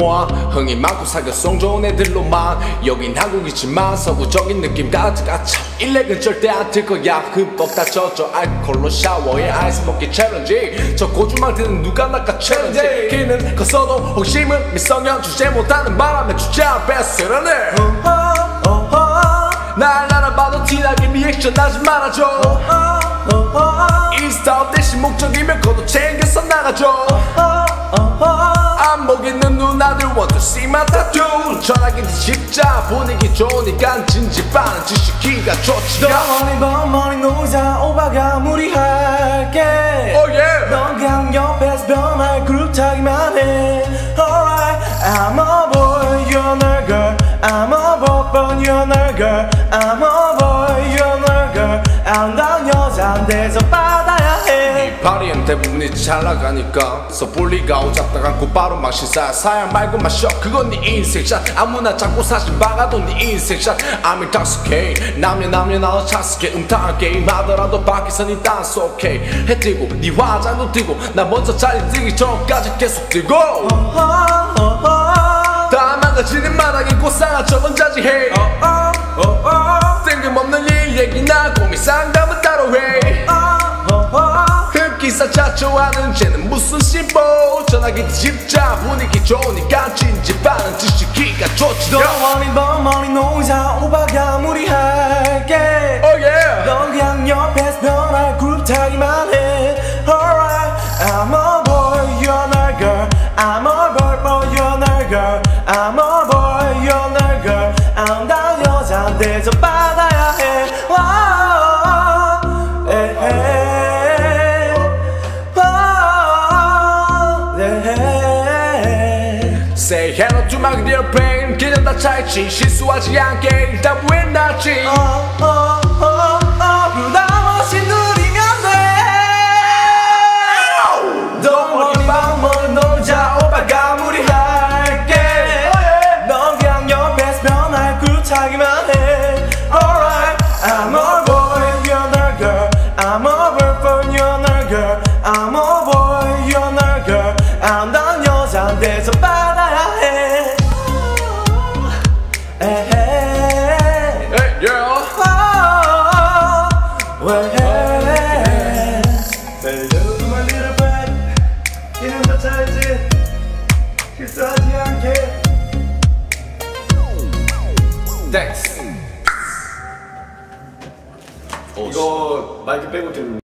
모아 흥이 많고 사교성 좋은 애들로만. 여긴 한국이지만 서구적인 느낌 가득가 참 일렉은 절대 안 틀 거야. 흠뻑 다쳐져 알콜로 샤워에 아이스 먹기 챌린지 저 고주망태는 누가 낚아 챌린지 키는 컸어도 호기심은 미성년 주제 못하는 바람에 oh, oh, 날 알아봐도 티나게 리액션 하지 말아줘. 인스타 대신 목적이면 그것도 챙겨서 나가줘 my tattoo 전화기 뒤집자 분위기 좋으니까 진지반은 지시기가 좋지 덩어리 벙머리 놀자 오빠가 무리할게 Oh yeah 넌 그냥 옆에서 변할 그룹 타기만 해 Alright I'm a boy you're not girl I'm a boy but you're not girl I'm a boy you're not girl 아름다운 여잔데 좀받 파리엔 대부분이 잘 나가니까 섣불리 가 오 잡다 감고 바로 막 신사. 사양 말고 마셔. 그건 네 인생샷. 아무나 잡고 사실 박아도 네 인생샷. I'm intoxicated. 남녀 남녀 나눠 차스게 음탕한 게임. 하더라도 일단 so okay. 해 뜨고 네 화장도 뜨고 나 먼저 자리 뜨기 전까지 계속 뜨고. 다 망가지는 마당에 꽃상아 저건 자지해 기사 자초하는 쟤는 무슨 심보? 전화기 뒤집자 분위기 좋으니까 진지반은 지시기가 좋지 덩어리 벙머리 놀자 오빠가 무리할게. Oh yeah. 넌 그냥 옆에서 변할 그룹 타기만 해. Alright I'm a boy you're not girl. I'm a boy but you're not girl. I'm a Say hello to my dear friend 그냥 다 차있지 실수하지 않게 일단 왜났지 어, 어, 어, 어, 부담 없이 누리면 돼 덩어리 벙머리 놀자 오빠가 무리할게 넌 그냥 옆에서 변할 그룹 타기만 해 Alright I'm a boy you're not girl I'm a boy for you're not girl I'm a boy you're not girl 아름다운 여잔데 좀 실수하지 않게. Thanks 이거 마이크 빼고 좀